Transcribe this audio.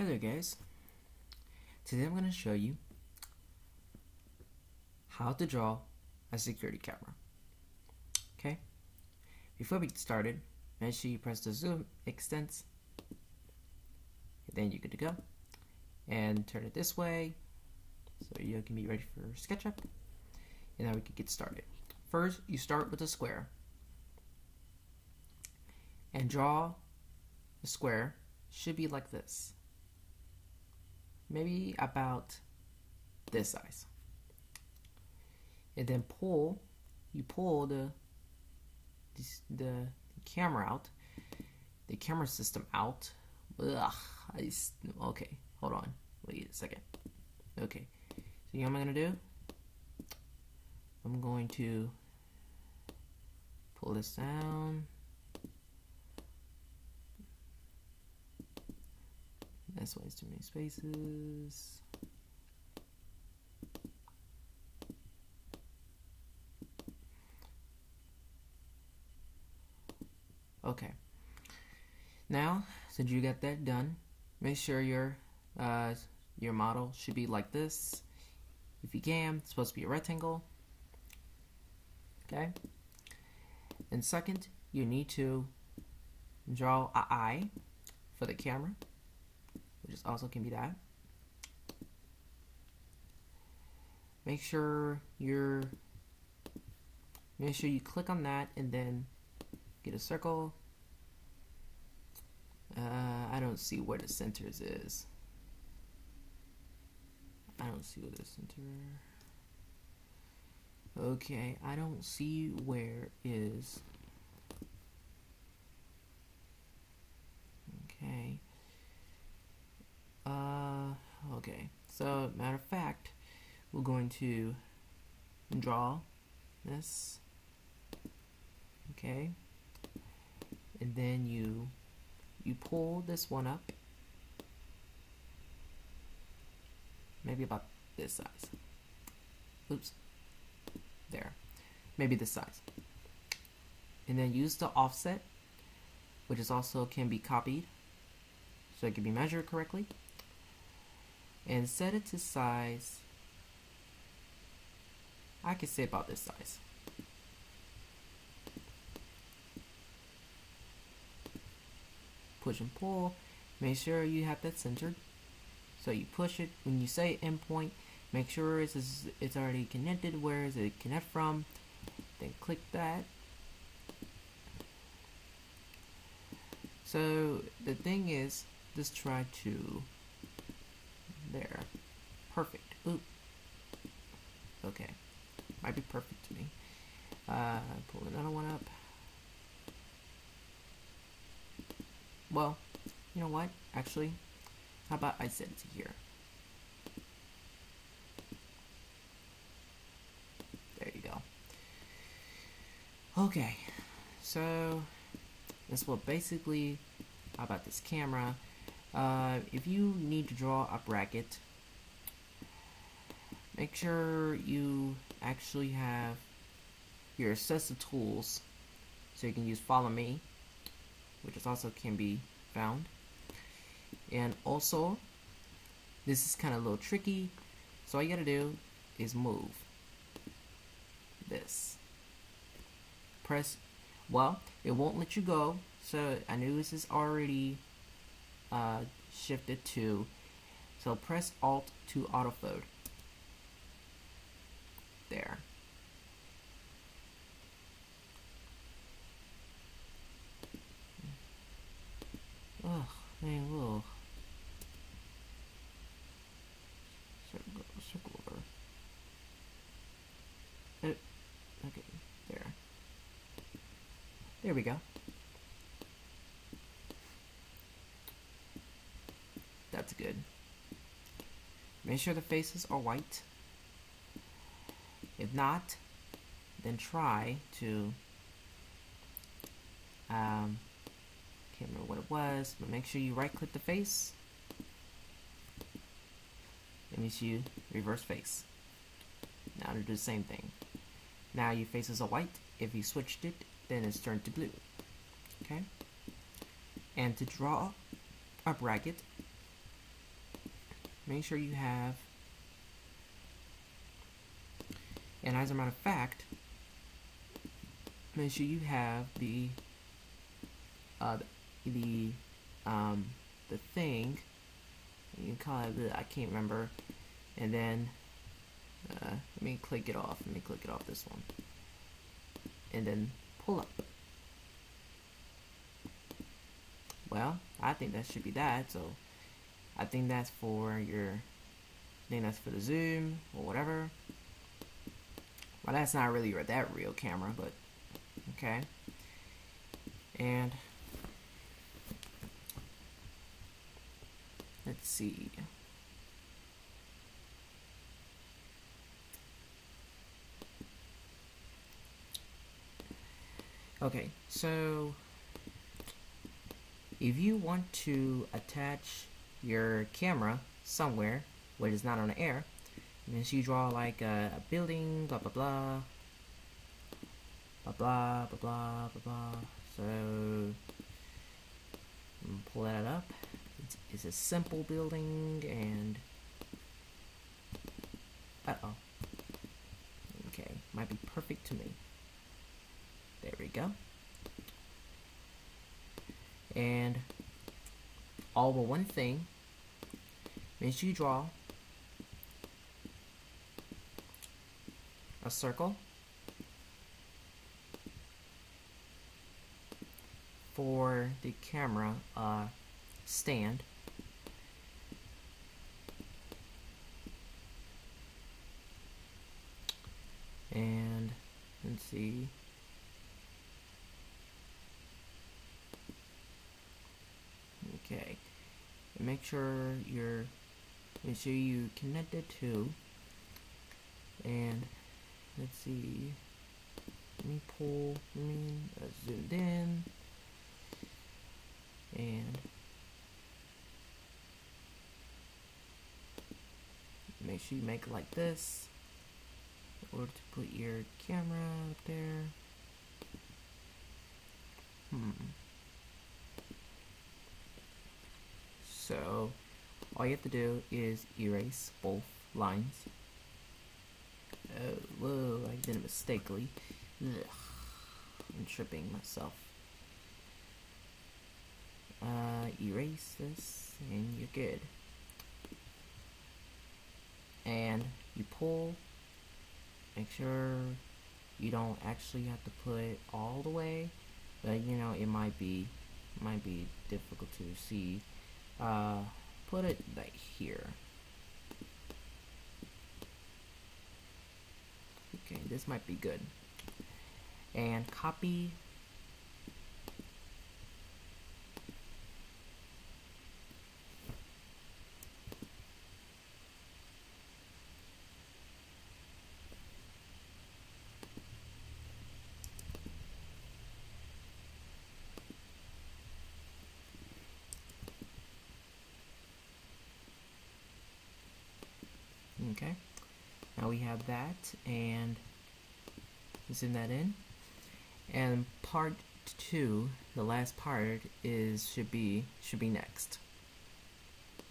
There guys. Today I'm going to show you how to draw a security camera. Okay? Before we get started, make sure you press the zoom extents. Then you're good to go. And turn it this way so you can be ready for SketchUp. And now we can get started. First, you start with a square. And draw the square should be like this maybe about this size. And then pull, you pull the the camera out, the camera system out. Ugh, I, okay, hold on, wait a second. Okay, so you know what I'm gonna do? I'm going to pull this down. That's why it's too many spaces. Okay. Now, since you got that done, make sure your uh, your model should be like this. If you can, it's supposed to be a rectangle. Okay. And second, you need to draw a eye for the camera which also can be that. Make sure you're make sure you click on that and then get a circle. Uh, I don't see where the centers is. I don't see where the center. Okay, I don't see where is. Okay. Uh, okay. So, matter of fact, we're going to draw this. Okay. And then you you pull this one up. Maybe about this size. Oops. There. Maybe this size. And then use the offset, which is also can be copied so it can be measured correctly and set it to size. I could say about this size. Push and pull. Make sure you have that centered so you push it. When you say endpoint make sure it's, it's already connected. Where is it connect from? Then click that. So the thing is just try to there. Perfect. Oop. Okay. Might be perfect to me. Uh, pull another one up. Well, you know what? Actually, how about I set it to here? There you go. Okay, so this will basically how about this camera. Uh, if you need to draw a bracket, make sure you actually have your assistive tools so you can use follow me which is also can be found. And also this is kind of a little tricky so all you gotta do is move this. Press well it won't let you go so I knew this is already uh, shifted to. So press Alt to autofold. There. Oh, man, whoa. Circle, circle over. Oh, okay, there. There we go. That's good. Make sure the faces are white. If not, then try to um, can't remember what it was, but make sure you right click the face. It means you reverse face. Now to do the same thing. Now your faces are white. If you switched it, then it's turned to blue. Okay? And to draw a bracket, make sure you have and as a matter of fact make sure you have the uh, the um, the thing you can call it I can't remember and then uh, let me click it off let me click it off this one and then pull up. Well I think that should be that so I think that's for your I think that's for the zoom or whatever. Well that's not really that real camera but okay. And let's see. Okay so if you want to attach your camera somewhere where it's not on the air, and so you draw like a, a building, blah blah blah, blah blah blah blah blah blah. So pull that up. It's, it's a simple building and uh oh. Okay, might be perfect to me. There we go. And all but one thing, make sure you draw a circle for the camera uh, stand. And let's see. Okay. And make sure you're make sure you connect it to and let's see. Let me pull let me uh, zoomed in and make sure you make it like this. In order to put your camera up there hmm So all you have to do is erase both lines. Oh, whoa, I did it mistakenly. Ugh, I'm tripping myself. Uh, erase this and you're good. And you pull, make sure you don't actually have to put it all the way, but you know, it might be, might be difficult to see uh, put it right here. Okay, this might be good. And copy okay. Now we have that and zoom that in. And part two the last part is should be should be next